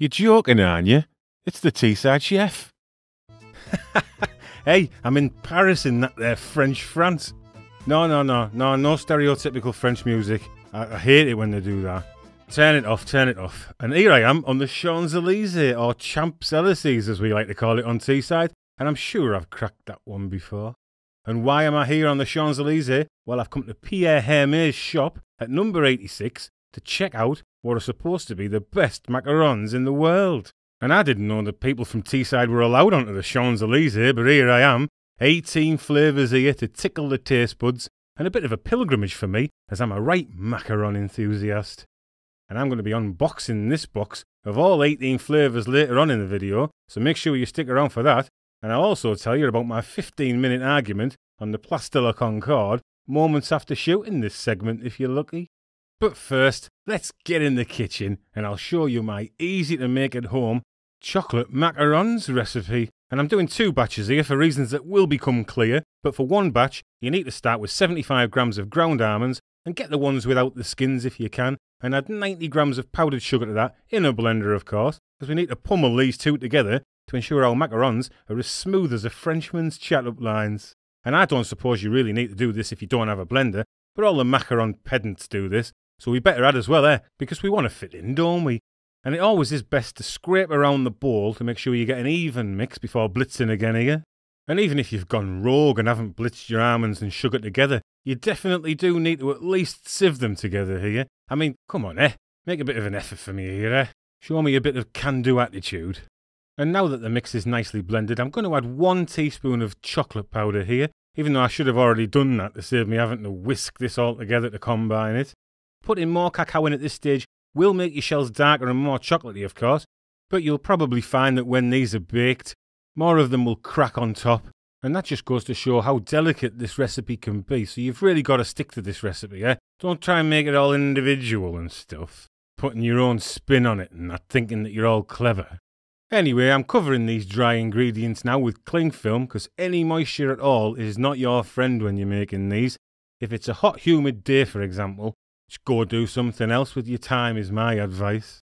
You're joking, aren't you? It's the Teesside Chef. hey, I'm in Paris in that there French France. No, no, no, no, no stereotypical French music. I, I hate it when they do that. Turn it off, turn it off. And here I am on the Champs Elysees, or Champs Elysees as we like to call it on Teesside, and I'm sure I've cracked that one before. And why am I here on the Champs Elysees? Well, I've come to Pierre Hermé's shop at number 86 to check out what are supposed to be the best macarons in the world. And I didn't know that people from Teesside were allowed onto the Champs Elysees, but here I am, 18 flavours here to tickle the taste buds, and a bit of a pilgrimage for me, as I'm a right macaron enthusiast. And I'm going to be unboxing this box of all 18 flavours later on in the video, so make sure you stick around for that. And I'll also tell you about my 15 minute argument on the Place de la Concorde moments after shooting this segment if you're lucky. But first, let's get in the kitchen and I'll show you my easy to make at home chocolate macarons recipe. And I'm doing two batches here for reasons that will become clear. But for one batch, you need to start with 75 grams of ground almonds and get the ones without the skins if you can. And add 90 grams of powdered sugar to that, in a blender of course, because we need to pummel these two together to ensure our macarons are as smooth as a Frenchman's chat up lines. And I don't suppose you really need to do this if you don't have a blender, but all the macaron pedants do this, so we better add as well, eh? Because we want to fit in, don't we? And it always is best to scrape around the bowl to make sure you get an even mix before blitzing again here. And even if you've gone rogue and haven't blitzed your almonds and sugar together, you definitely do need to at least sieve them together here. I mean, come on, eh? Make a bit of an effort for me here, eh? Show me a bit of can do attitude. And now that the mix is nicely blended, I'm going to add one teaspoon of chocolate powder here, even though I should have already done that to save me having to whisk this all together to combine it. Putting more cacao in at this stage will make your shells darker and more chocolatey, of course, but you'll probably find that when these are baked, more of them will crack on top. And that just goes to show how delicate this recipe can be, so you've really got to stick to this recipe, eh? Don't try and make it all individual and stuff, putting your own spin on it and not thinking that you're all clever. Anyway, I'm covering these dry ingredients now with cling film because any moisture at all is not your friend when you're making these. If it's a hot, humid day, for example, just go do something else with your time, is my advice.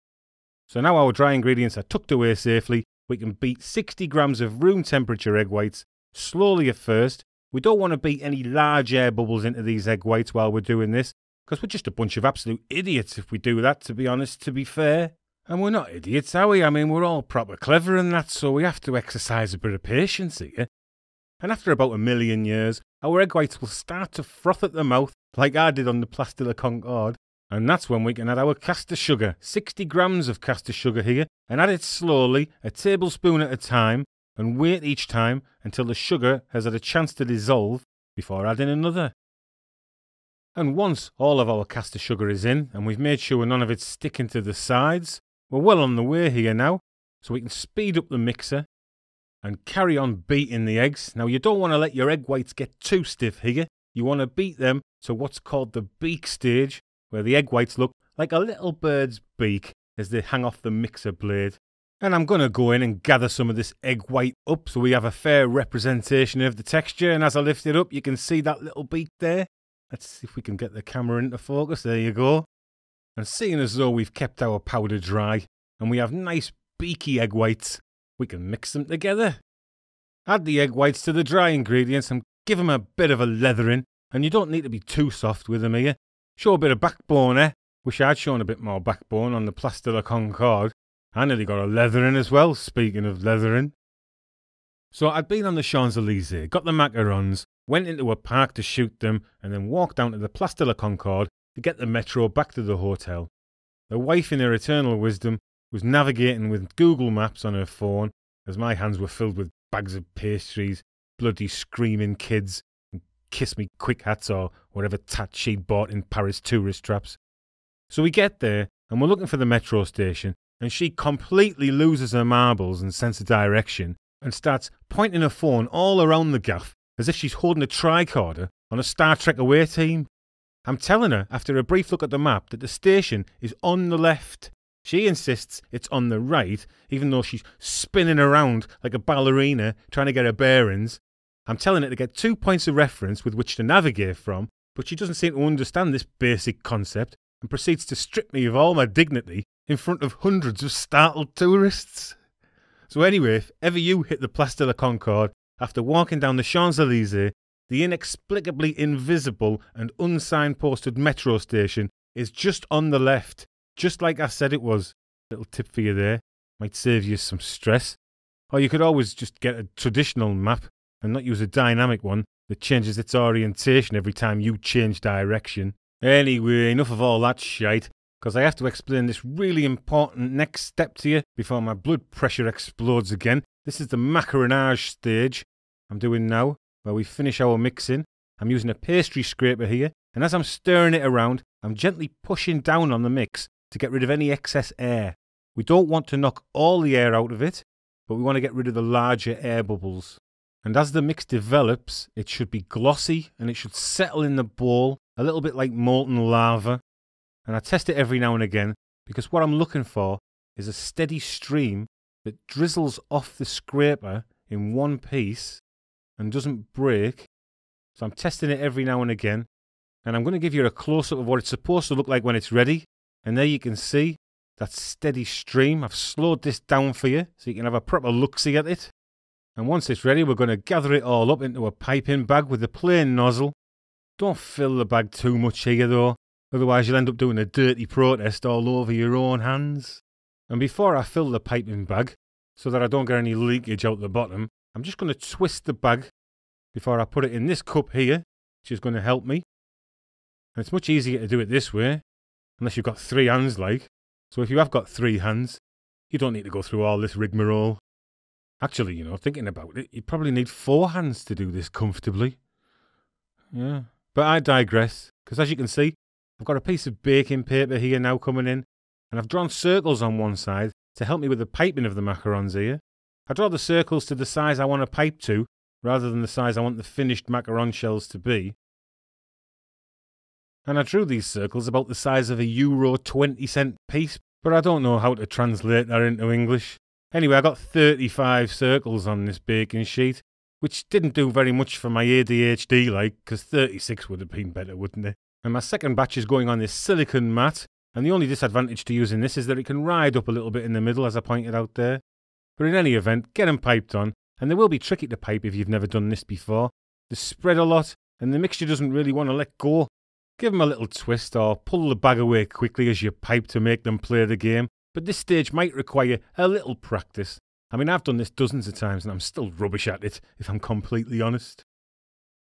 So now our dry ingredients are tucked away safely, we can beat 60 grams of room temperature egg whites slowly at first. We don't want to beat any large air bubbles into these egg whites while we're doing this, because we're just a bunch of absolute idiots if we do that, to be honest, to be fair. And we're not idiots, are we? I mean, we're all proper clever and that, so we have to exercise a bit of patience here. And after about a million years, our egg whites will start to froth at the mouth like I did on the Place de la Concorde. And that's when we can add our caster sugar, 60 grams of caster sugar here, and add it slowly, a tablespoon at a time, and wait each time until the sugar has had a chance to dissolve before adding another. And once all of our caster sugar is in, and we've made sure none of it's sticking to the sides, we're well on the way here now, so we can speed up the mixer and carry on beating the eggs. Now, you don't want to let your egg whites get too stiff here. You want to beat them to what's called the beak stage, where the egg whites look like a little bird's beak as they hang off the mixer blade. And I'm going to go in and gather some of this egg white up so we have a fair representation of the texture. And as I lift it up, you can see that little beak there. Let's see if we can get the camera into focus. There you go. And seeing as though we've kept our powder dry and we have nice beaky egg whites, we can mix them together. Add the egg whites to the dry ingredients and give them a bit of a leathering and you don't need to be too soft with them here. Show a bit of backbone, eh? Wish I'd shown a bit more backbone on the Place de la Concorde. I nearly got a leathering as well, speaking of leathering. So I'd been on the Champs Elysees, got the macarons, went into a park to shoot them, and then walked down to the Place de la Concorde to get the metro back to the hotel. The wife, in her eternal wisdom, was navigating with Google Maps on her phone as my hands were filled with bags of pastries, bloody screaming kids, and kiss me quick hats or whatever tat she'd bought in Paris tourist traps. So we get there and we're looking for the metro station, and she completely loses her marbles and sense of direction and starts pointing her phone all around the gaff as if she's holding a tricorder on a Star Trek away team. I'm telling her, after a brief look at the map, that the station is on the left. She insists it's on the right, even though she's spinning around like a ballerina trying to get her bearings, I'm telling it to get two points of reference with which to navigate from, but she doesn't seem to understand this basic concept and proceeds to strip me of all my dignity in front of hundreds of startled tourists. So, anyway, if ever you hit the Place de la Concorde after walking down the Champs Elysees, the inexplicably invisible and unsignposted metro station is just on the left, just like I said it was. Little tip for you there. Might save you some stress. Or you could always just get a traditional map and not use a dynamic one that changes its orientation every time you change direction. Anyway, enough of all that shite, because I have to explain this really important next step to you before my blood pressure explodes again. This is the macaronage stage I'm doing now, where we finish our mixing. I'm using a pastry scraper here, and as I'm stirring it around, I'm gently pushing down on the mix to get rid of any excess air. We don't want to knock all the air out of it, but we want to get rid of the larger air bubbles. And as the mix develops, it should be glossy and it should settle in the bowl a little bit like molten lava. And I test it every now and again because what I'm looking for is a steady stream that drizzles off the scraper in one piece and doesn't break. So I'm testing it every now and again. And I'm going to give you a close up of what it's supposed to look like when it's ready. And there you can see that steady stream. I've slowed this down for you so you can have a proper look see at it. And once it's ready, we're going to gather it all up into a piping bag with a plain nozzle. Don't fill the bag too much here though, otherwise you'll end up doing a dirty protest all over your own hands. And before I fill the piping bag, so that I don't get any leakage out the bottom, I'm just going to twist the bag before I put it in this cup here, which is going to help me. And it's much easier to do it this way, unless you've got three hands like. So if you have got three hands, you don't need to go through all this rigmarole. Actually, you know, thinking about it, you probably need four hands to do this comfortably. Yeah. But I digress, because as you can see, I've got a piece of baking paper here now coming in, and I've drawn circles on one side to help me with the piping of the macarons here. I draw the circles to the size I want to pipe to, rather than the size I want the finished macaron shells to be. And I drew these circles about the size of a euro 20 cent piece, but I don't know how to translate that into English. Anyway, I got 35 circles on this baking sheet, which didn't do very much for my ADHD, like, because 36 would have been better, wouldn't it? And my second batch is going on this silicon mat, and the only disadvantage to using this is that it can ride up a little bit in the middle, as I pointed out there. But in any event, get them piped on, and they will be tricky to pipe if you've never done this before. They spread a lot, and the mixture doesn't really want to let go. Give them a little twist or pull the bag away quickly as you pipe to make them play the game, but this stage might require a little practice. I mean, I've done this dozens of times and I'm still rubbish at it, if I'm completely honest.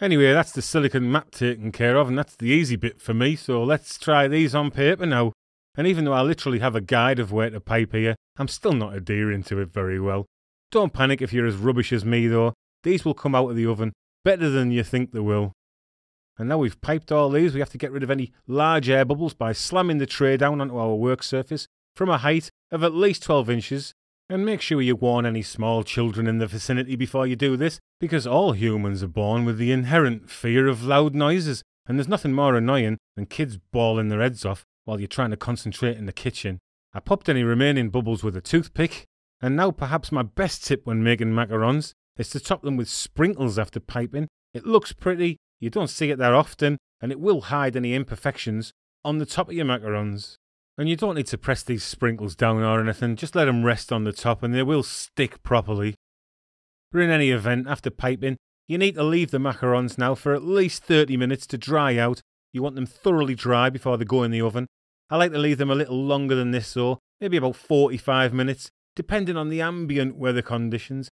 Anyway, that's the silicon mat taken care of, and that's the easy bit for me, so let's try these on paper now. And even though I literally have a guide of where to pipe here, I'm still not adhering to it very well. Don't panic if you're as rubbish as me though, these will come out of the oven better than you think they will. And now we've piped all these, we have to get rid of any large air bubbles by slamming the tray down onto our work surface from a height of at least 12 inches. And make sure you warn any small children in the vicinity before you do this, because all humans are born with the inherent fear of loud noises, and there's nothing more annoying than kids bawling their heads off while you're trying to concentrate in the kitchen. I popped any remaining bubbles with a toothpick, and now perhaps my best tip when making macarons is to top them with sprinkles after piping. It looks pretty, you don't see it that often, and it will hide any imperfections on the top of your macarons. And you don't need to press these sprinkles down or anything, just let them rest on the top and they will stick properly. But in any event, after piping, you need to leave the macarons now for at least 30 minutes to dry out. You want them thoroughly dry before they go in the oven. I like to leave them a little longer than this though, maybe about 45 minutes, depending on the ambient weather conditions.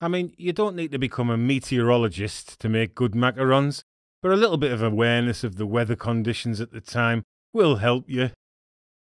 I mean, you don't need to become a meteorologist to make good macarons, but a little bit of awareness of the weather conditions at the time will help you.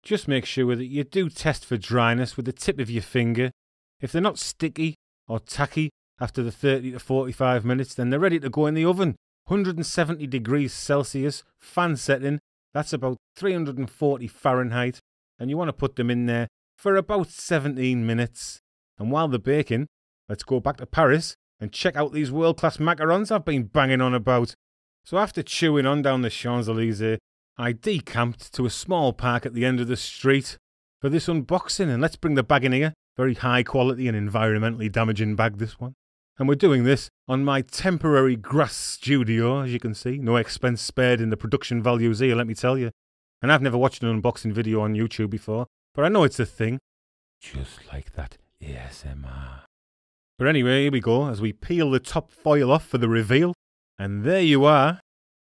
Just make sure that you do test for dryness with the tip of your finger. If they're not sticky or tacky after the 30 to 45 minutes, then they're ready to go in the oven. 170 degrees Celsius, fan setting, that's about 340 Fahrenheit, and you want to put them in there for about 17 minutes. And while they're baking, let's go back to Paris and check out these world class macarons I've been banging on about. So after chewing on down the Champs Elysees, I decamped to a small park at the end of the street for this unboxing, and let's bring the bag in here. Very high quality and environmentally damaging bag, this one. And we're doing this on my temporary grass studio, as you can see. No expense spared in the production values here, let me tell you. And I've never watched an unboxing video on YouTube before, but I know it's a thing. Just like that ASMR. But anyway, here we go as we peel the top foil off for the reveal. And there you are.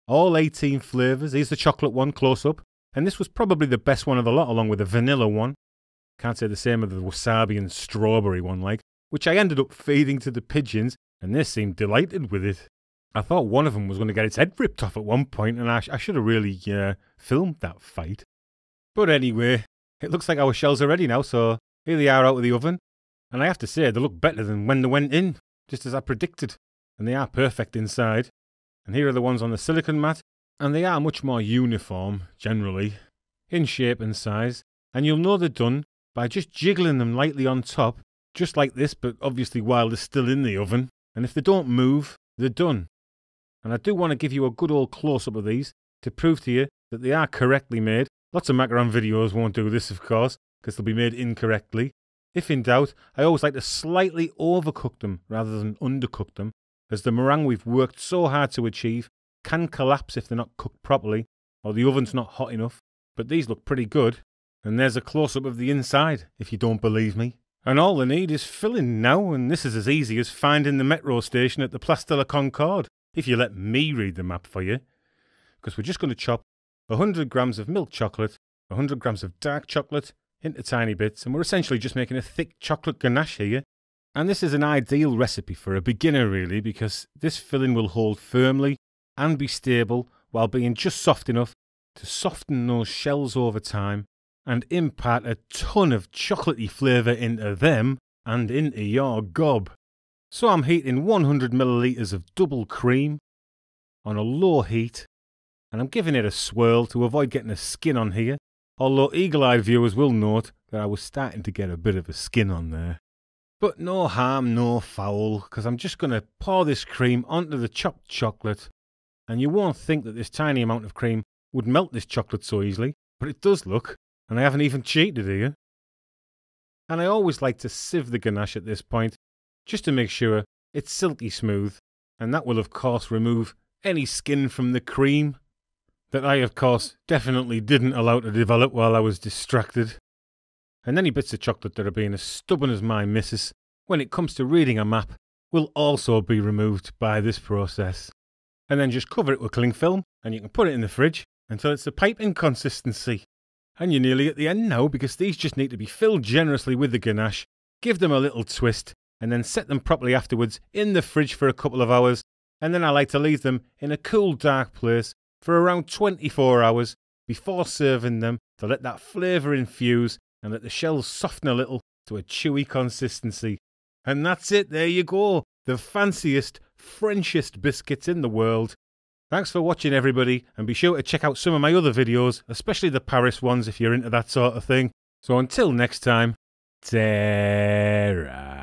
All 18 flavours. Here's the chocolate one close up. And this was probably the best one of the lot, along with the vanilla one. Can't say the same of the wasabi and strawberry one, like, which I ended up feeding to the pigeons, and they seemed delighted with it. I thought one of them was going to get its head ripped off at one point, and I, sh- I should have really uh, filmed that fight. But anyway, it looks like our shells are ready now, so here they are out of the oven. And I have to say, they look better than when they went in, just as I predicted. And they are perfect inside. And here are the ones on the silicon mat, and they are much more uniform, generally, in shape and size. And you'll know they're done by just jiggling them lightly on top, just like this, but obviously while they're still in the oven. And if they don't move, they're done. And I do want to give you a good old close up of these to prove to you that they are correctly made. Lots of macaron videos won't do this, of course, because they'll be made incorrectly. If in doubt, I always like to slightly overcook them rather than undercook them, as the meringue we've worked so hard to achieve can collapse if they're not cooked properly or the oven's not hot enough. But these look pretty good. And there's a close up of the inside, if you don't believe me. And all they need is filling now, and this is as easy as finding the metro station at the Place de la Concorde, if you let me read the map for you. Because we're just going to chop 100 grams of milk chocolate, 100 grams of dark chocolate into tiny bits, and we're essentially just making a thick chocolate ganache here. And this is an ideal recipe for a beginner, really, because this filling will hold firmly and be stable while being just soft enough to soften those shells over time and impart a ton of chocolatey flavour into them and into your gob. So I'm heating 100 millilitres of double cream on a low heat and I'm giving it a swirl to avoid getting a skin on here, although eagle-eyed viewers will note that I was starting to get a bit of a skin on there. But no harm, no foul, because I'm just going to pour this cream onto the chopped chocolate, and you won't think that this tiny amount of cream would melt this chocolate so easily, but it does look, and I haven't even cheated here. And I always like to sieve the ganache at this point, just to make sure it's silky smooth, and that will of course remove any skin from the cream that I, of course, definitely didn't allow to develop while I was distracted. And any bits of chocolate that are being as stubborn as my missus when it comes to reading a map will also be removed by this process. And then just cover it with cling film and you can put it in the fridge until it's a piping consistency. And you're nearly at the end now because these just need to be filled generously with the ganache, give them a little twist, and then set them properly afterwards in the fridge for a couple of hours. And then I like to leave them in a cool, dark place for around 24 hours before serving them to let that flavour infuse and let the shells soften a little to a chewy consistency. And that's it, there you go. The fanciest, Frenchest biscuits in the world. Thanks for watching, everybody, and be sure to check out some of my other videos, especially the Paris ones if you're into that sort of thing. So until next time, Terra.